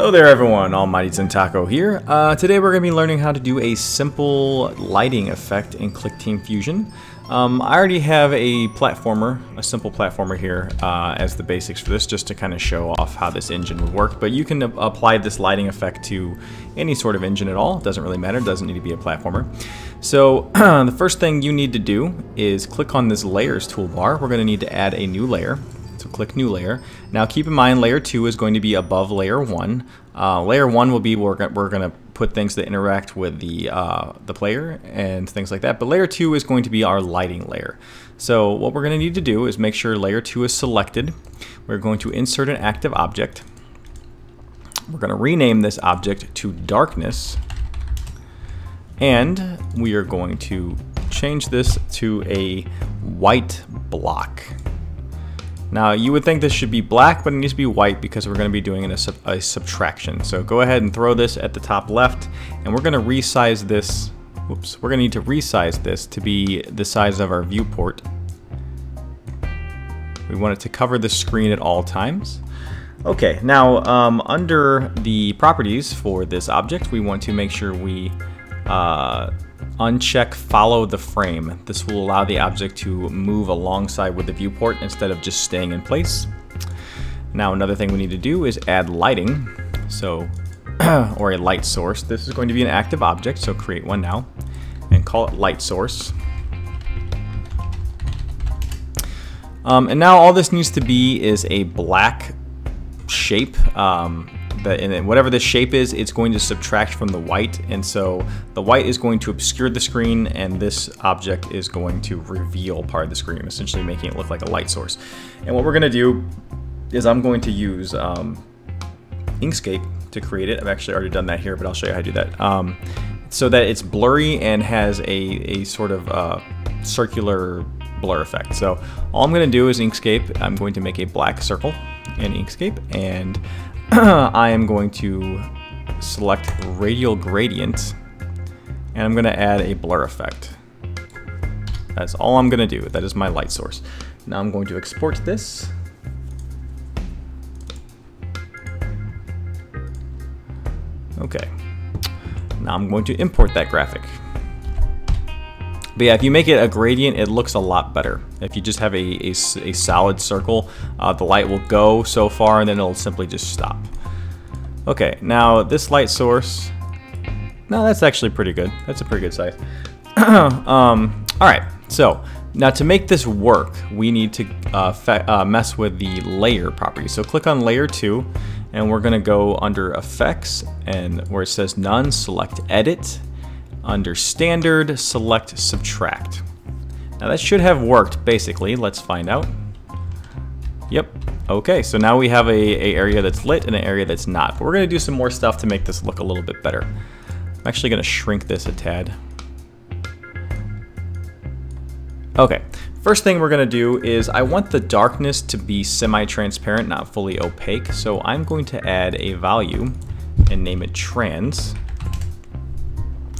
Hello there everyone, Almighty Zentaco here. Uh, today we're going to be learning how to do a simple lighting effect in ClickTeam Fusion. Um, I already have a platformer, a simple platformer here uh, as the basics for this just to kind of show off how this engine would work, but you can apply this lighting effect to any sort of engine at all, it doesn't really matter, it doesn't need to be a platformer. So the first thing you need to do is click on this layers toolbar, we're going to need to add a new layer. So click new layer. Now keep in mind layer 2 is going to be above layer 1. Uh, layer 1 will be where we're going to put things that interact with the, uh, the player and things like that. But layer 2 is going to be our lighting layer. So what we're going to need to do is make sure layer 2 is selected. We're going to insert an active object. We're going to rename this object to darkness. And we are going to change this to a white block. Now you would think this should be black, but it needs to be white because we're going to be doing a, sub a subtraction. So go ahead and throw this at the top left, and we're going to resize this. Whoops, we're going to need to resize this to be the size of our viewport. We want it to cover the screen at all times. Okay, now um, under the properties for this object, we want to make sure we uh, uncheck follow the frame. This will allow the object to move alongside with the viewport instead of just staying in place. Now another thing we need to do is add lighting. So, or a light source. This is going to be an active object, so create one now and call it light source. Um, and now all this needs to be is a black shape. Um, that and whatever the shape is, it's going to subtract from the white. And so the white is going to obscure the screen and this object is going to reveal part of the screen, essentially making it look like a light source. And what we're gonna do is I'm going to use um, Inkscape to create it. I've actually already done that here, but I'll show you how to do that. Um, so that it's blurry and has a, a sort of uh, circular blur effect. So all I'm going to do is Inkscape. I'm going to make a black circle in Inkscape and I am going to select radial gradient and I'm going to add a blur effect. That's all I'm going to do. That is my light source. Now I'm going to export this. Okay. Now I'm going to import that graphic. But yeah, if you make it a gradient, it looks a lot better. If you just have a, a, a solid circle, uh, the light will go so far and then it'll simply just stop. Okay, now this light source, no, that's actually pretty good. That's a pretty good size. um, all right, so now to make this work, we need to uh, uh, mess with the layer property. So click on layer two, and we're gonna go under effects, and where it says none, select edit, under standard, select subtract. Now that should have worked basically. Let's find out. Yep. Okay, so now we have a, a area that's lit and an area that's not. But we're gonna do some more stuff to make this look a little bit better. I'm actually gonna shrink this a tad. Okay, first thing we're gonna do is I want the darkness to be semi-transparent, not fully opaque. So I'm going to add a value and name it trans.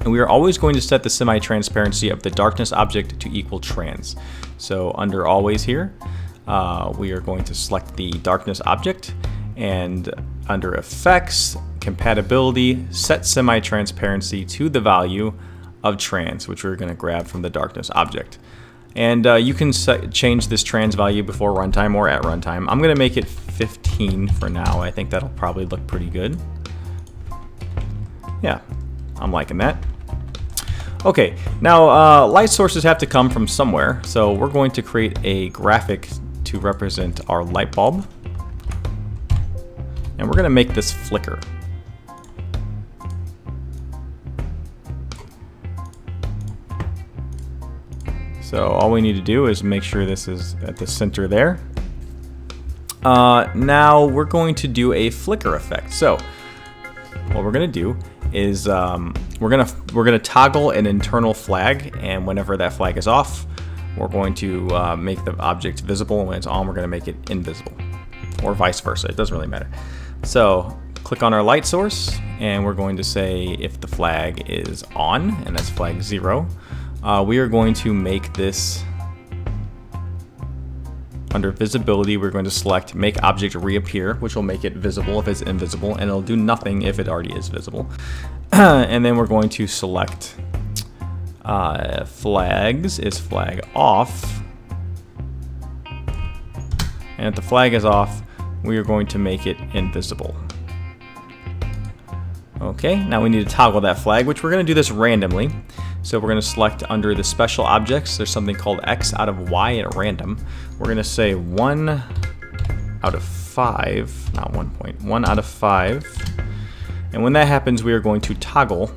And we are always going to set the semi-transparency of the darkness object to equal trans. So under always here, uh, we are going to select the darkness object and under effects, compatibility, set semi-transparency to the value of trans, which we're going to grab from the darkness object. And uh, you can set, change this trans value before runtime or at runtime. I'm going to make it 15 for now. I think that'll probably look pretty good. Yeah, I'm liking that. Okay, now uh, light sources have to come from somewhere, so we're going to create a graphic to represent our light bulb. And we're going to make this flicker. So all we need to do is make sure this is at the center there. Uh, now we're going to do a flicker effect. So what we're going to do is um, we're gonna we're gonna toggle an internal flag, and whenever that flag is off, we're going to uh, make the object visible, and when it's on, we're gonna make it invisible, or vice versa. It doesn't really matter. So click on our light source, and we're going to say if the flag is on, and that's flag zero, uh, we are going to make this under visibility, we're going to select make object reappear, which will make it visible if it's invisible, and it'll do nothing if it already is visible. and then we're going to select uh, flags is flag off. And if the flag is off, we are going to make it invisible. Okay, now we need to toggle that flag, which we're going to do this randomly. So we're going to select under the special objects, there's something called X out of Y at random. We're going to say 1 out of 5, not 1 point, 1 out of 5. And when that happens, we are going to toggle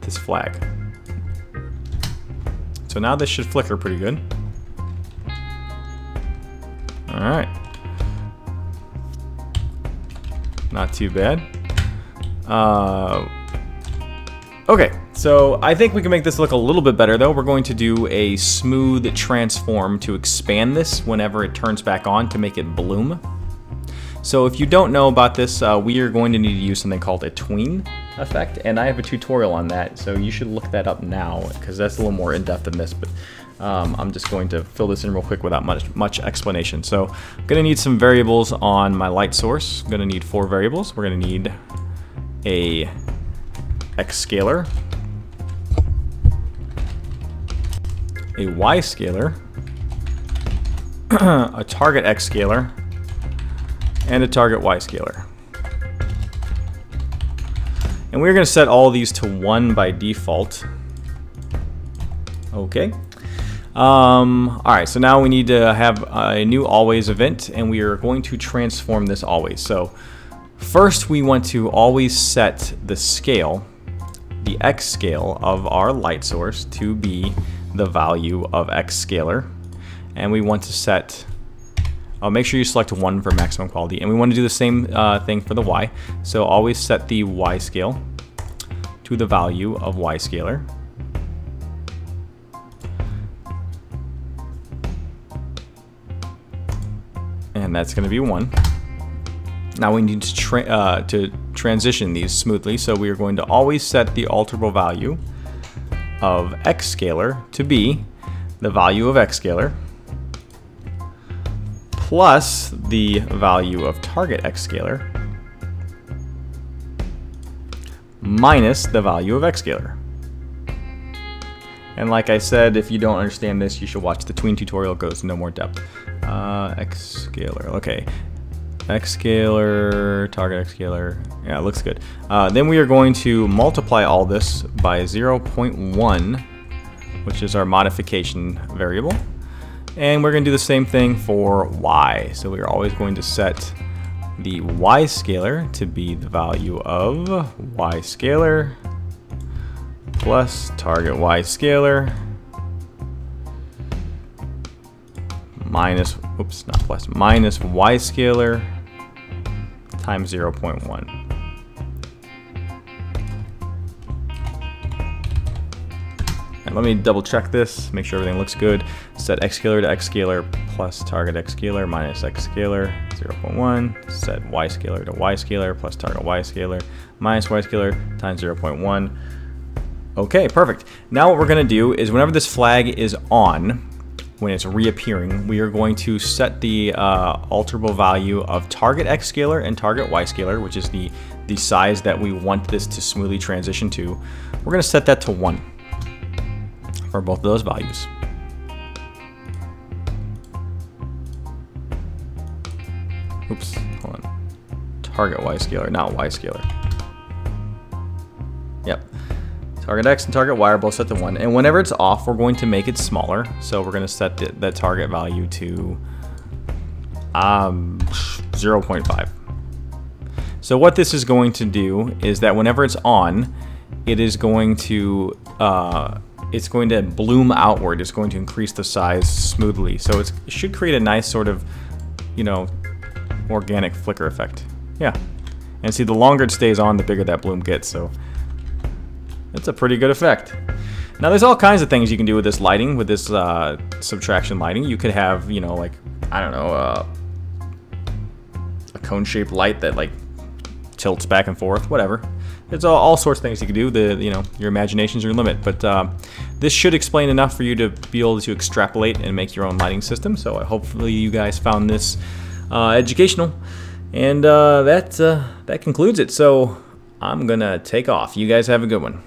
this flag. So now this should flicker pretty good. Alright. Not too bad. Uh, okay, so I think we can make this look a little bit better though. We're going to do a smooth transform to expand this whenever it turns back on to make it bloom. So if you don't know about this, uh, we are going to need to use something called a tween effect, and I have a tutorial on that, so you should look that up now, because that's a little more in-depth than this, but um, I'm just going to fill this in real quick without much, much explanation. So I'm going to need some variables on my light source. I'm going to need four variables. We're going to need a x scalar, a y scalar, a target x scalar, and a target y scalar. And we're going to set all these to 1 by default. Okay. Um, Alright, so now we need to have a new always event, and we are going to transform this always. So First, we want to always set the scale, the x scale of our light source to be the value of x scalar. And we want to set, uh, make sure you select 1 for maximum quality. And we want to do the same uh, thing for the y. So always set the y scale to the value of y scalar. And that's going to be 1. Now we need to, tra uh, to transition these smoothly, so we are going to always set the alterable value of x scalar to be the value of x scalar plus the value of target x scalar minus the value of x scalar. And like I said, if you don't understand this, you should watch the tween tutorial, it goes no more depth. Uh, x scalar, okay. X scalar, target X scalar. Yeah, it looks good. Uh, then we are going to multiply all this by 0.1, which is our modification variable. And we're going to do the same thing for Y. So we are always going to set the Y scalar to be the value of Y scalar plus target Y scalar minus, oops, not plus, minus y scalar times 0.1. And let me double check this, make sure everything looks good. Set x scalar to x scalar plus target x scalar minus x scalar 0.1. Set y scalar to y scalar plus target y scalar minus y scalar times 0.1. Okay, perfect. Now what we're gonna do is whenever this flag is on, when it's reappearing, we are going to set the uh, alterable value of target x scalar and target y scalar, which is the, the size that we want this to smoothly transition to. We're going to set that to 1 for both of those values. Oops, hold on. Target y scalar, not y scalar. Target X and target Y are both set to 1. And whenever it's off, we're going to make it smaller. So we're going to set the, the target value to um, 0.5. So what this is going to do is that whenever it's on, it is going to uh, it's going to bloom outward. It's going to increase the size smoothly. So it should create a nice sort of, you know, organic flicker effect. Yeah. And see, the longer it stays on, the bigger that bloom gets. So it's a pretty good effect. Now there's all kinds of things you can do with this lighting, with this uh, subtraction lighting. You could have, you know, like, I don't know, uh, a cone-shaped light that like tilts back and forth, whatever. there's all, all, sorts of things you can do. The you know your imagination's your limit, but uh, this should explain enough for you to be able to extrapolate and make your own lighting system. So hopefully you guys found this uh, educational, and uh, that uh, that concludes it. So I'm gonna take off. You guys have a good one.